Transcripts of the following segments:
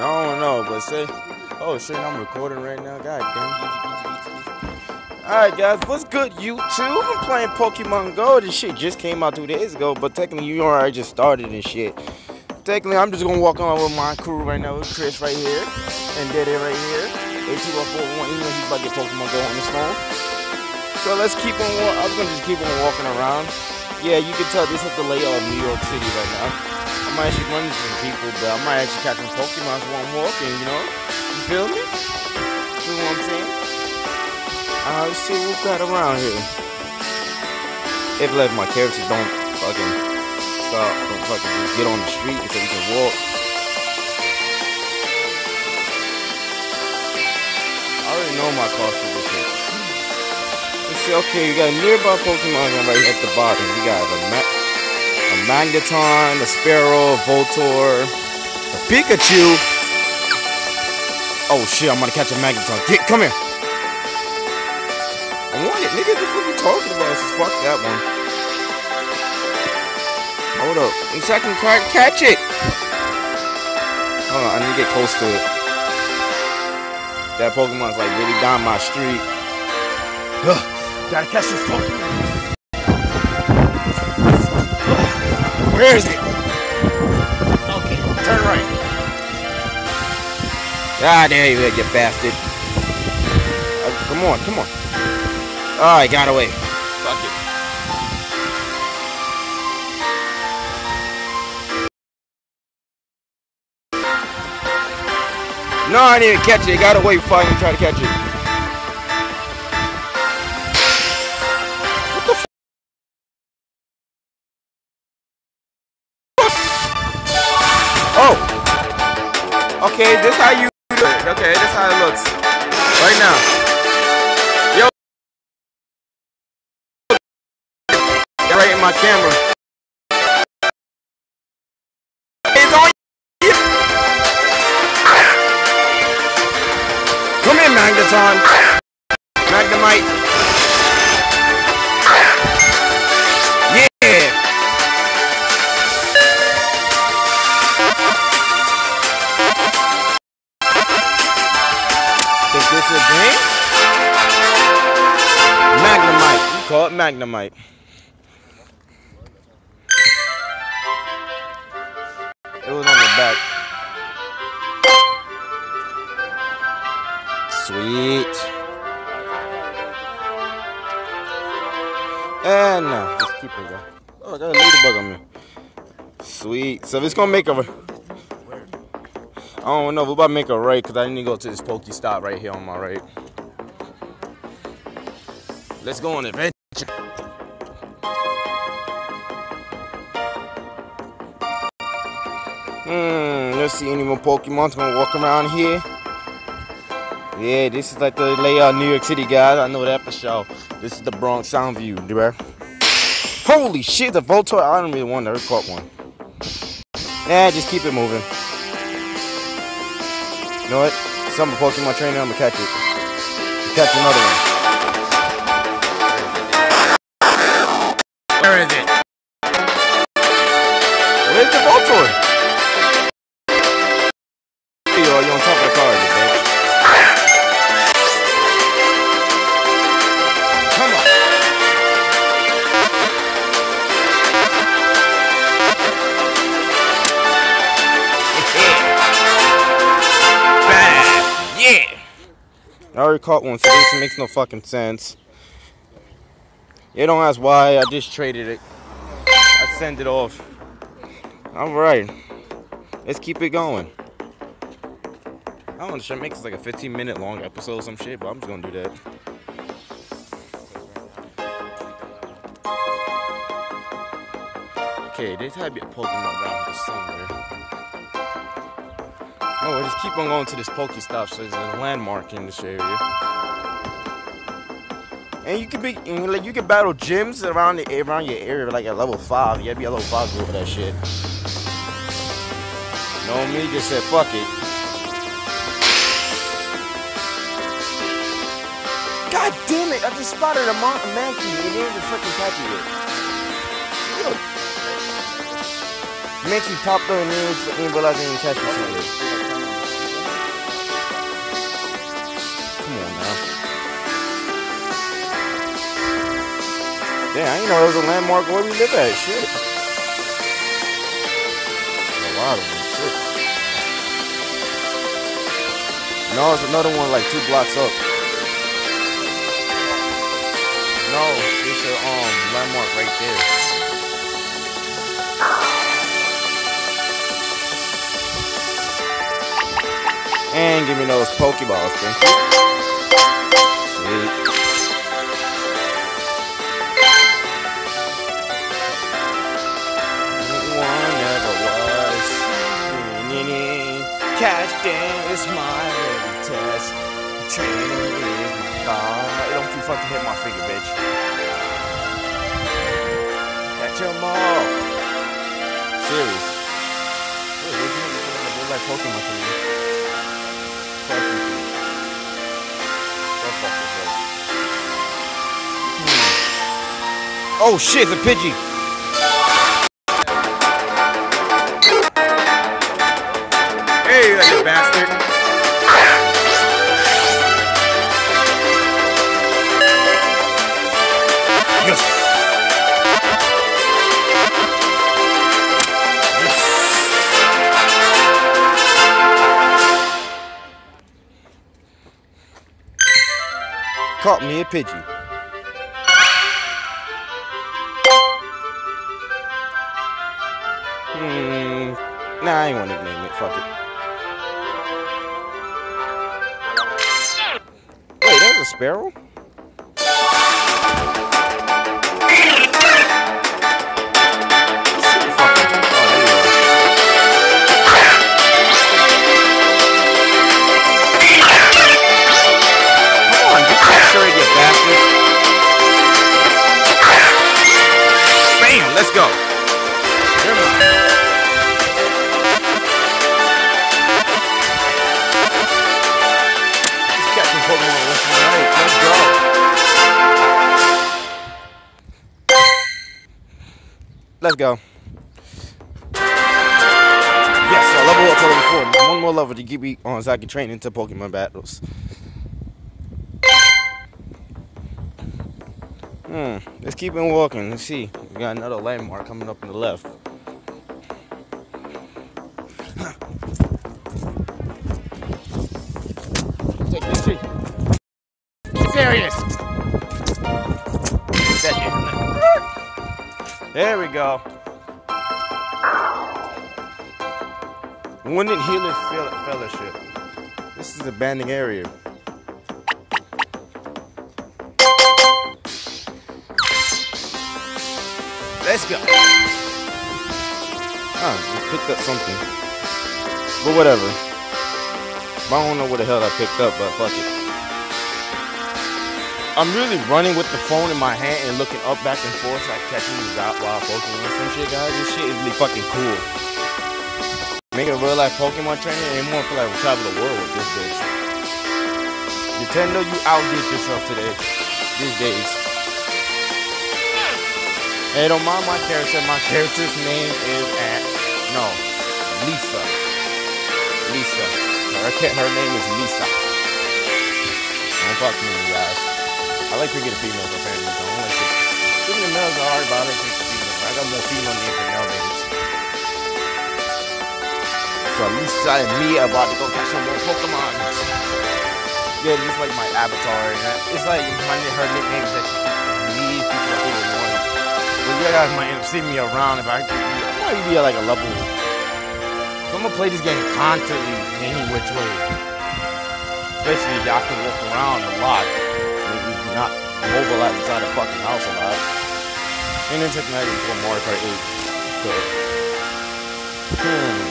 No, no, but say, oh shit, I'm recording right now. God damn. Alright guys, what's good YouTube? I'm playing Pokemon Go. This shit just came out two days ago, but technically you already just started and shit. Technically, I'm just gonna walk on with my crew right now with Chris right here and Dede right here. AT141, you know he's about to get Pokemon Go on his phone. So let's keep on. I was gonna just keep on walking around. Yeah, you can tell this is the layout of New York City right now. I might actually run into some people, but I might actually catch some Pokemon while I'm walking. You know? You feel me? You know what I'm saying? Let's see what we got around here. If like my characters don't fucking stop, don't fucking just get on the street so we can walk. I already know my cost see, okay, we got a nearby Pokemon right at the bottom. We got a, Ma a Magneton, a Spearow, a Voltorb, a Pikachu. Oh shit, I'm gonna catch a Magneton. Get, come here. I want it, nigga. The what you talking about? Just fuck that one. Hold up. In second card, catch it. Hold on, I need to get close to it. That Pokemon's like really down my street. gotta catch this Pokemon. Where is it? Okay, turn right. Ah, there you go, you bastard. Uh, come on, come on. Oh, I got away. Fuck it. No, I didn't catch it. I got away before I even try to catch it. Okay, this how you do it. Okay, this how it looks. Right now. Yo! Right in my camera. Come in, Magneton. Magnemite. Call it Magnemite. It was on the back. Sweet. And no, just keep it going. Oh, I got a ladybug on me. Sweet. So it's gonna make a. I don't know. We're about to make a right because I need to go to this Pokestop right here on my right. Let's go on adventure. See any more Pokemon. gonna walk around here. Yeah, this is like the layout of New York City, guys. I know that for sure. This is the Bronx Soundview, right? Holy shit, the Voltorb. I don't really want to caught one. Yeah, just keep it moving. You know what? Some of the Pokemon trainer, I'm gonna catch it. Catch another one. Where is it? Where's the Voltorb? I already caught one, so this makes no fucking sense. You don't ask why, I just traded it. I send it off. Alright. Let's keep it going. I don't know, should I make this like a 15 minute long episode or some shit, but I'm just gonna do that. Okay, there's gotta be a Pokemon around here somewhere. Oh, I just keep on going to this Pokestop, so there's a landmark in this area. And you can be, and like you can battle gyms around the around your area, like at level five. You gotta be a level five for that shit. No, me just said fuck it. God damn it! I just spotted a, mon- a monkey and didn't freaking catch it. Mickey popped up and didn't I didn't catch it. Damn, I didn't know there was a landmark where we live at. Shit. A lot of them. Shit. No, it's another one like two blocks up. No, it's a um landmark right there. And give me those Pokeballs, thank you. Cash dance, my test. Training is my car. Don't you fucking hit my finger, bitch. Catch them all. Serious. Nigga like Pokemon to me. Hmm. Oh shit, it's a Pidgey. Bastard. Yes. Caught me a Pidgey. Hmm. Nah, I ain't want to nickname it. Fuck it. A sparrow? Go. Yes, I level up to level 4. One more level to keep me on so I can train into Pokemon battles. Hmm. Let's keep on walking. Let's see. We got another landmark coming up on the left. Go. Wounded Healer Fellowship. This is a banding area. Let's go. Ah, oh, just picked up something. But whatever. I don't know what the hell I picked up, but fuck it. I'm really running with the phone in my hand and looking up back and forth like catching these out wild Pokemon some shit, guys. This shit is really fucking cool. Make a real life Pokemon trainer and more feel like we travel the world with this bitch. Nintendo, you outdid yourself today. These days. Hey, don't mind my character. My character's name is at no Lisa. Lisa. Her, her name is Lisa. Don't fuck me, guys. I like picking the females apparently. I don't like picking the males are hard, but I like picking the females. I got more female than male names. So Lisa and me are about to go catch some more Pokemon. Yeah, just like my avatar. It's like my her nickname that she people are but you guys might end up seeing me around if I, I might be at like a level. So I'm gonna play this game constantly, any which way. Especially if y'all can walk around a lot. Maybe not mobilize inside the fucking house a lot. And then took to play Mario Kart 8. So, hmm.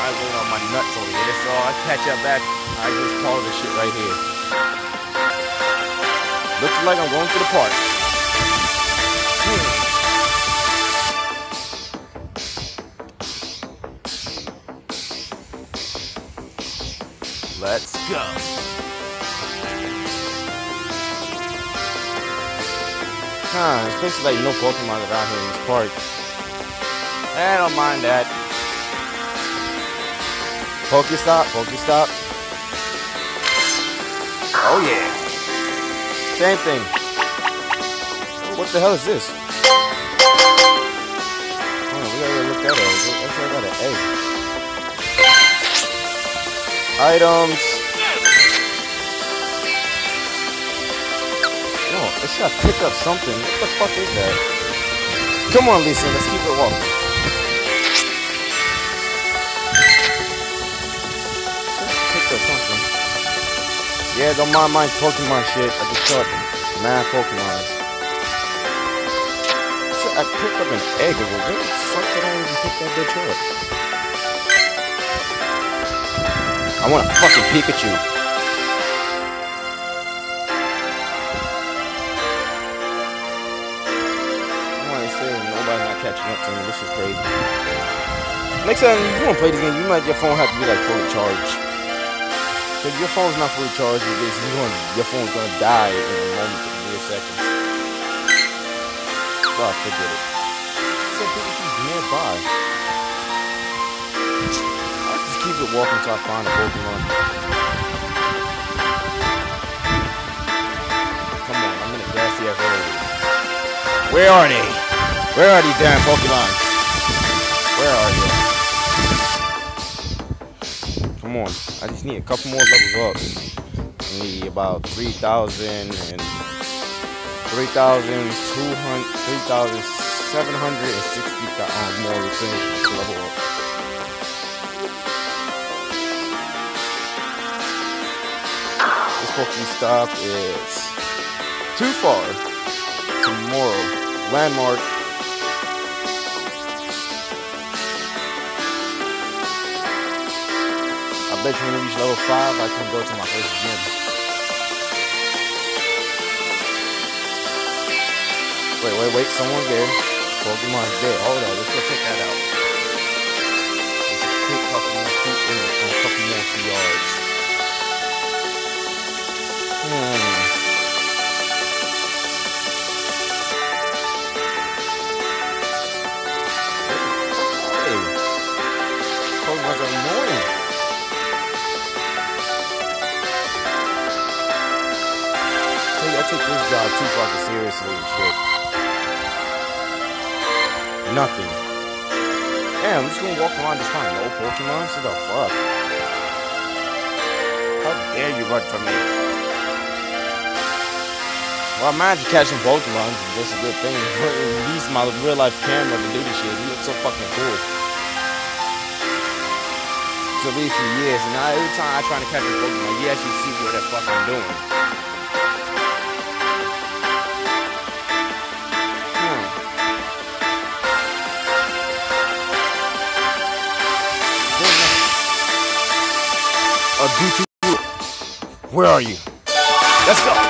I went on my nuts over here, so I catch up back. I just pause this shit right here. Looks like I'm going to the park. Hmm. Let's go. Nah, especially like no Pokemon around here in this park. I don't mind that. Pokestop, Pokestop. Oh yeah. Same thing. What the hell is this? Items. No, it's gotta pick up something. What the fuck is that? Come on, Lisa, let's keep it walking. Picked up something. Yeah, don't mind my Pokemon shit. I just caught mad Pokemons. So I picked up an egg. Where the fuck did I even pick that bitch up? I want a fucking Pikachu. I want to say nobody's catching up to me. This is crazy. Next time you want to play this game, you might your phone have to be like fully charged. If your phone's not fully charged, you're basically going, your phone's gonna die in a moment of mere seconds. I forget it. So Pikachu's nearby. Keep it walking until I find a Pokemon. Come on, I'm. Where are they? Where are these damn Pokemons? Where are you? Come on, I just need a couple more levels up. I need about 3,000 and 3,200, 3,760 um, more returns This Pokestop is too far. Tomorrow, landmark. I bet you when we reach level 5, I can go to my first gym. Wait, wait, wait, someone's there. Pokemon's dead. Hold on, let's go check that out. Just a quick couple more feet in a couple more yards. Too fucking seriously shit. Nothing. I'm just gonna walk around just find no Pokemon? What the fuck? How dare you run from me? Well, imagine catching Pokemon is just a good thing. At least my real life camera to do this shit. He looks so fucking cool. So at least is. And now every time I try to catch a Pokemon, you actually see what fuck I'm doing. Hmm. To where are you? Let's go.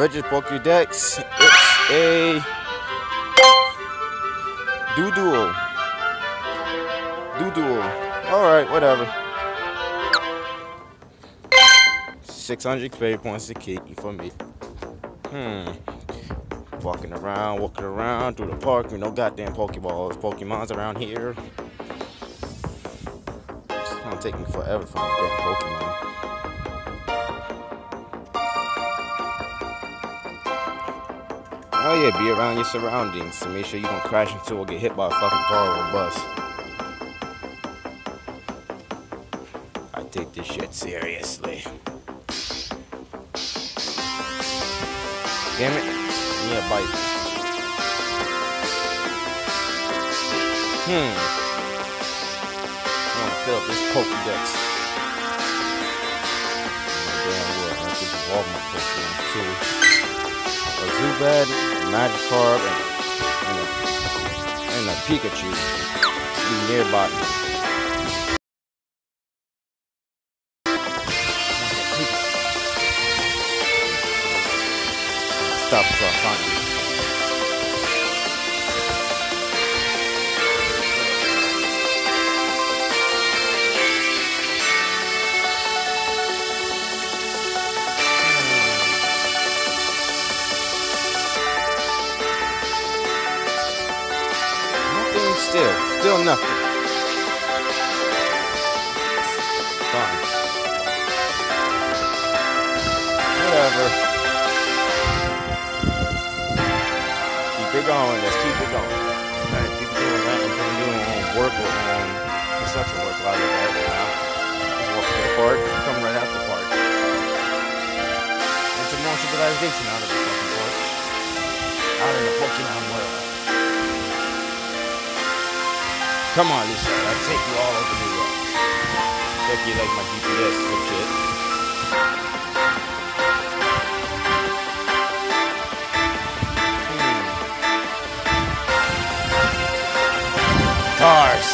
Register Pokédex. It's a Doodle. Doodle. Alright, whatever. 600 experience points to keep for me. Hmm. Walking around, walking around through the park with no goddamn Pokeballs. Pokemons around here. It's gonna take me forever to find a damn Pokemon. Oh yeah, be around your surroundings to make sure you don't crash into or get hit by a fucking car or a bus. I take this shit seriously. Damn it. Give me a bite. Hmm. I want to fill up this Pokédex. Damn well, I think all my Pokemon too. A Zubat, Magikarp, and, and, a, and a Pikachu. Should be nearby. Stop until I find. Still. Still nothing. Fine. Whatever. Keep it going. Let's keep it going. Alright, keep doing that. I'm gonna do work or on construction work while live there now. Just walk to the park, come right out the park. And some more civilization out of the fucking park. Out in the Pokemon world. Come on, Lisa. I'll take you all over New York. Take you like my GPS some shit. Hmm. Cars.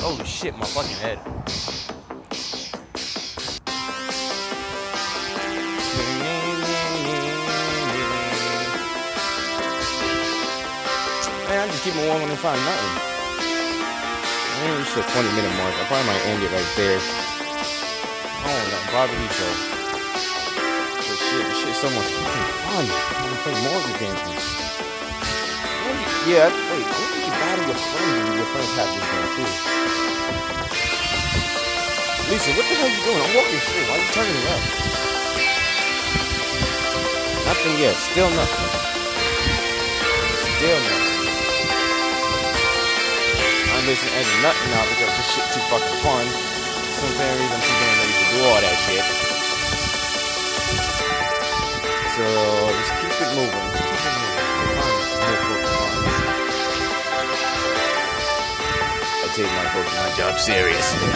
Holy shit, my fucking head. And find nothing. I ain't reached the 20 minute mark. I probably might end it right there. I don't know, probably so. But shit, this shit's so much fucking fun. I wanna play more of the damn. Yeah, wait, I if you battle your friends if your friends have this game too. Lisa, what the hell are you doing? I'm walking straight. Why are you turning left? Nothing yet. Still nothing. Still nothing. I'm listening to nothing now because this shit too fucking fun. Some damn reason I'm too damn lazy to do all that shit. So just keep it moving. Just keep it moving. I take my Pokemon job seriously.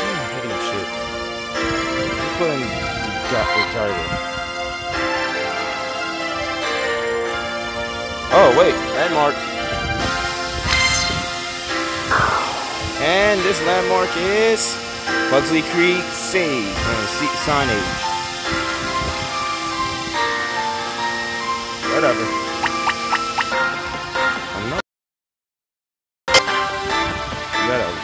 Damn, picking up shit. Putting got the gyro. Landmark. And this landmark is Pugsley Creek Save and uh, signage. Whatever. You got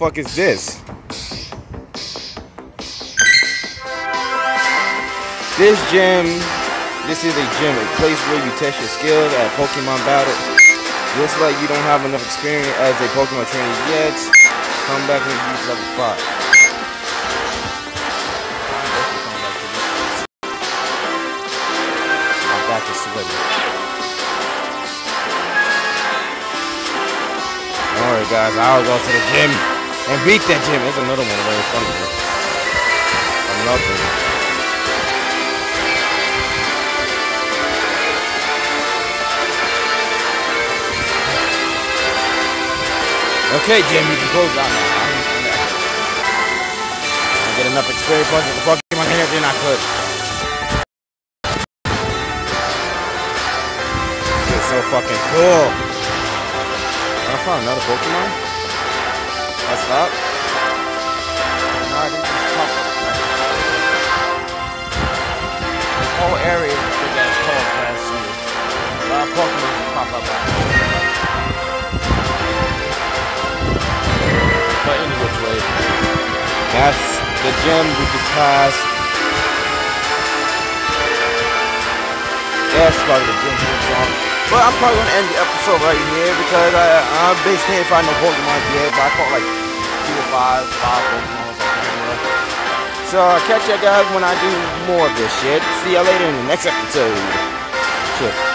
fuck is this? This gym, this is a gym, a place where you test your skills at Pokemon battles. Looks like you don't have enough experience as a Pokemon trainer yet. Come back you reach level 5. My back is sweating. Alright guys, I'll go to the gym and beat that gym. There's another one right in front of me. Another. Okay, gym, you can close out now. I get enough experience points with the Pokemon here, then I could. This is so fucking cool. I found another Pokemon. I stop. Nah, they just pop up. This whole area is big ass tall grass here. A lot of Pokemon pop up out. But any which way. That's the gym we just passed. That's probably the gym we song. But I'm probably gonna end the episode right here because I I basically can't find no Pokemon yet, but I caught like five, five. So I'll catch you guys when I do more of this shit. See y'all later in the next episode. Shit.